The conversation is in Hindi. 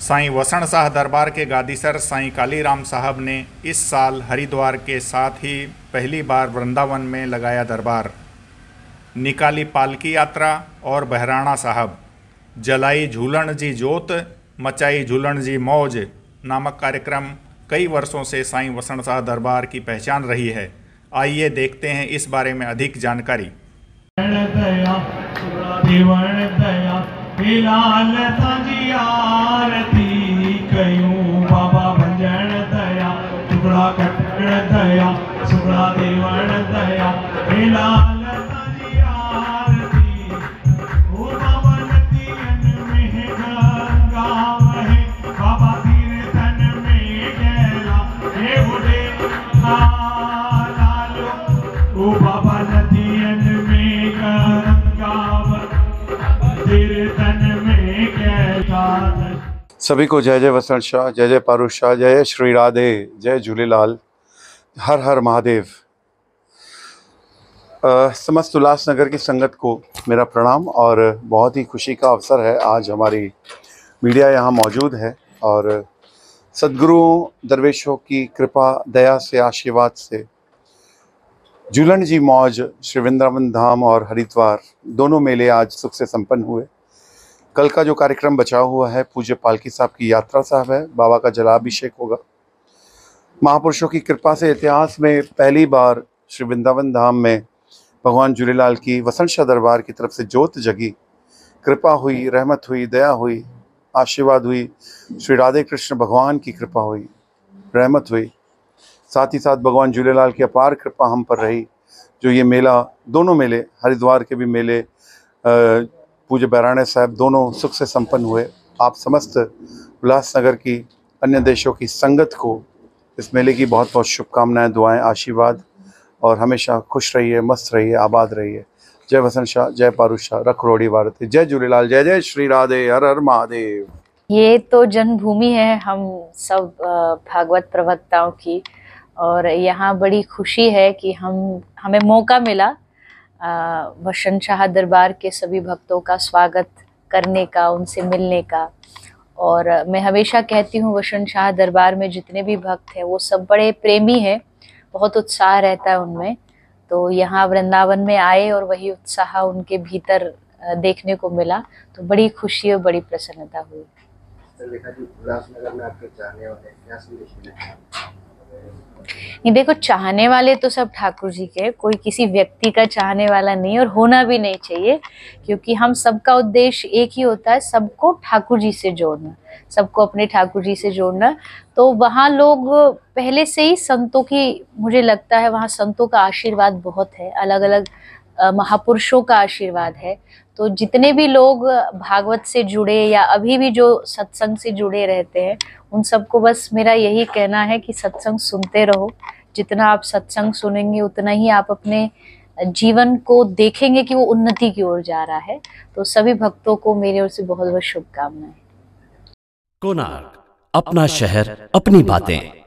साईं वसण शाह दरबार के गादीसर साईं कालीराम साहब ने इस साल हरिद्वार के साथ ही पहली बार वृंदावन में लगाया दरबार। निकाली पालकी यात्रा और बहराणा साहब। जलाई झूलण जी जोत मचाई झूलण जी मौज नामक कार्यक्रम कई वर्षों से साईं वसण शाह दरबार की पहचान रही है। आइए देखते हैं इस बारे में अधिक जानकारी। दया दिवण दया आरती कयूं बाबा भंजन दया टुकड़ा कटण दया सुकड़ा देवण दया हिलाल सभी को जय जय वसंत शाह जय जय पारुष शाह जय श्री राधे जय झूलेलाल हर हर महादेव। अ, समस्त उल्लासनगर की संगत को मेरा प्रणाम और बहुत ही खुशी का अवसर है। आज हमारी मीडिया यहाँ मौजूद है और सदगुरुओं दरवेशों की कृपा दया से आशीर्वाद से झूलन जी मौज श्री वृंदावन धाम और हरिद्वार दोनों मेले आज सुख से संपन्न हुए। कल का जो कार्यक्रम बचा हुआ है, पूज्य पालकी साहब की यात्रा साहब है, बाबा का जलाभिषेक होगा। महापुरुषों की कृपा से इतिहास में पहली बार श्री वृंदावन धाम में भगवान झूलेलाल की वसंत शाह दरबार की तरफ़ से जोत जगी। कृपा हुई, रहमत हुई, दया हुई, आशीर्वाद हुई, श्री राधे कृष्ण भगवान की कृपा हुई, रहमत हुई। साथ ही साथ भगवान झूलेलाल की अपार कृपा हम पर रही, जो ये मेला, दोनों मेले, हरिद्वार के भी मेले पूज्य बैराणे साहब दोनों सुख से संपन्न हुए। आप समस्त उल्लासनगर की अन्य देशों की संगत को इस मेले की बहुत बहुत शुभकामनाएँ, दुआएँ, आशीर्वाद और हमेशा खुश रहिए, मस्त रहिए, आबाद रहिए। जय वसंत शाह, जय पारू शाह, रख रोड़ी भारती। जय झूलेलाल, जय जय श्री राधे, हर हर महादेव। ये तो जन्मभूमि है हम सब भागवत प्रवक्ताओं की और यहाँ बड़ी खुशी है कि हम, हमें मौका मिला वसंत शाह दरबार के सभी भक्तों का स्वागत करने का, उनसे मिलने का। और मैं हमेशा कहती हूँ, वसंत शाह दरबार में जितने भी भक्त हैं, वो सब बड़े प्रेमी हैं, बहुत उत्साह रहता है उनमें। तो यहाँ वृंदावन में आए और वही उत्साह उनके भीतर देखने को मिला तो बड़ी खुशी और बड़ी प्रसन्नता हुई। नहीं, देखो, चाहने वाले तो सब ठाकुर जी के कोई किसी व्यक्ति का चाहने वाला नहीं और होना भी नहीं चाहिए, क्योंकि हम सबका उद्देश्य एक ही होता है, सबको ठाकुर जी से जोड़ना, सबको अपने ठाकुर जी से जोड़ना। तो वहाँ लोग पहले से ही संतों की, मुझे लगता है वहाँ संतों का आशीर्वाद बहुत है अलग अलग महापुरुषों का आशीर्वाद है। तो जितने भी लोग भागवत से जुड़े या अभी भी जो सत्संग से जुड़े रहते हैं, उन सबको बस मेरा यही कहना है कि सत्संग सुनते रहो। जितना आप सत्संग सुनेंगे, उतना ही आप अपने जीवन को देखेंगे कि वो उन्नति की ओर जा रहा है। तो सभी भक्तों को मेरी ओर से बहुत बहुत शुभकामनाएँ। कोणार्क, अपना शहर, अपनी बातें।